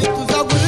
tuza